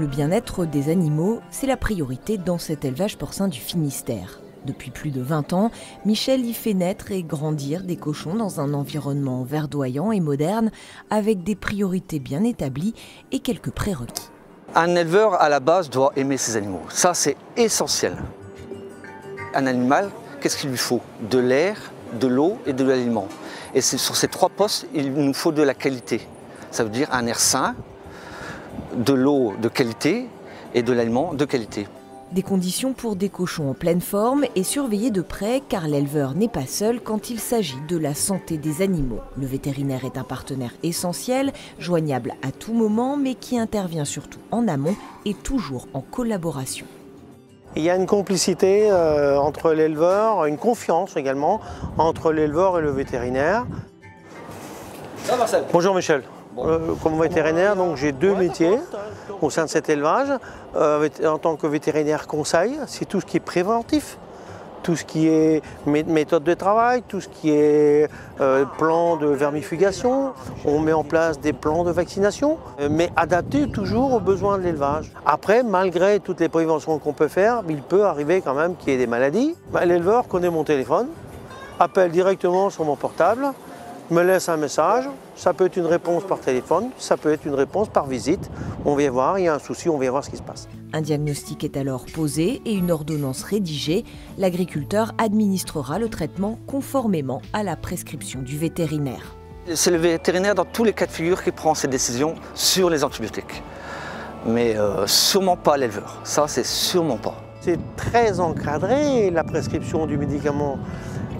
Le bien-être des animaux, c'est la priorité dans cet élevage porcin du Finistère. Depuis plus de 20 ans, Michel y fait naître et grandir des cochons dans un environnement verdoyant et moderne, avec des priorités bien établies et quelques prérequis. Un éleveur, à la base, doit aimer ses animaux. Ça, c'est essentiel. Un animal, qu'est-ce qu'il lui faut? De l'air, de l'eau et de l'aliment. Et sur ces trois postes, il nous faut de la qualité. Ça veut dire un air sain, de l'eau de qualité et de l'aliment de qualité. Des conditions pour des cochons en pleine forme et surveillés de près car l'éleveur n'est pas seul quand il s'agit de la santé des animaux. Le vétérinaire est un partenaire essentiel, joignable à tout moment mais qui intervient surtout en amont et toujours en collaboration. Il y a une complicité euh, entre l'éleveur, une confiance également entre l'éleveur et le vétérinaire. Bonjour Michel. Euh, comme vétérinaire, donc j'ai deux métiers au sein de cet élevage. Euh, en tant que vétérinaire conseil, c'est tout ce qui est préventif, tout ce qui est méthode de travail, tout ce qui est euh, plan de vermifugation. On met en place des plans de vaccination, mais adaptés toujours aux besoins de l'élevage. Après, malgré toutes les préventions qu'on peut faire, il peut arriver quand même qu'il y ait des maladies. Bah, l'éleveur connaît mon téléphone, appelle directement sur mon portable, me laisse un message. Ça peut être une réponse par téléphone, ça peut être une réponse par visite. On vient voir, il y a un souci, on vient voir ce qui se passe. Un diagnostic est alors posé et une ordonnance rédigée. L'agriculteur administrera le traitement conformément à la prescription du vétérinaire. C'est le vétérinaire dans tous les cas de figure qui prend ses décisions sur les antibiotiques. Mais euh, sûrement pas l'éleveur. Ça, c'est sûrement pas. C'est très encadré la prescription du médicament.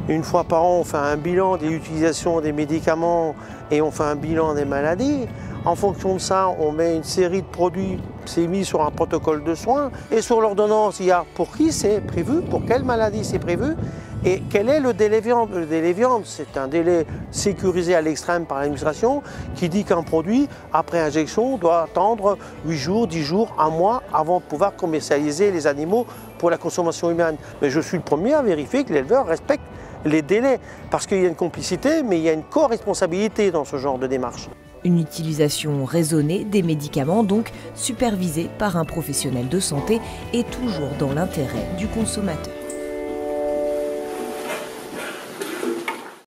Une fois par an, on fait un bilan des utilisations des médicaments et on fait un bilan des maladies. En fonction de ça, on met une série de produits, c'est mis sur un protocole de soins. Et sur l'ordonnance, il y a pour qui c'est prévu, pour quelle maladie c'est prévu, et quel est le délai viande. Le délai viande, c'est un délai sécurisé à l'extrême par l'administration qui dit qu'un produit, après injection, doit attendre 8 jours, 10 jours, un mois avant de pouvoir commercialiser les animaux pour la consommation humaine. Mais je suis le premier à vérifier que l'éleveur respecte les délais, parce qu'il y a une complicité, mais il y a une co-responsabilité dans ce genre de démarche. Une utilisation raisonnée des médicaments, donc supervisée par un professionnel de santé, et toujours dans l'intérêt du consommateur.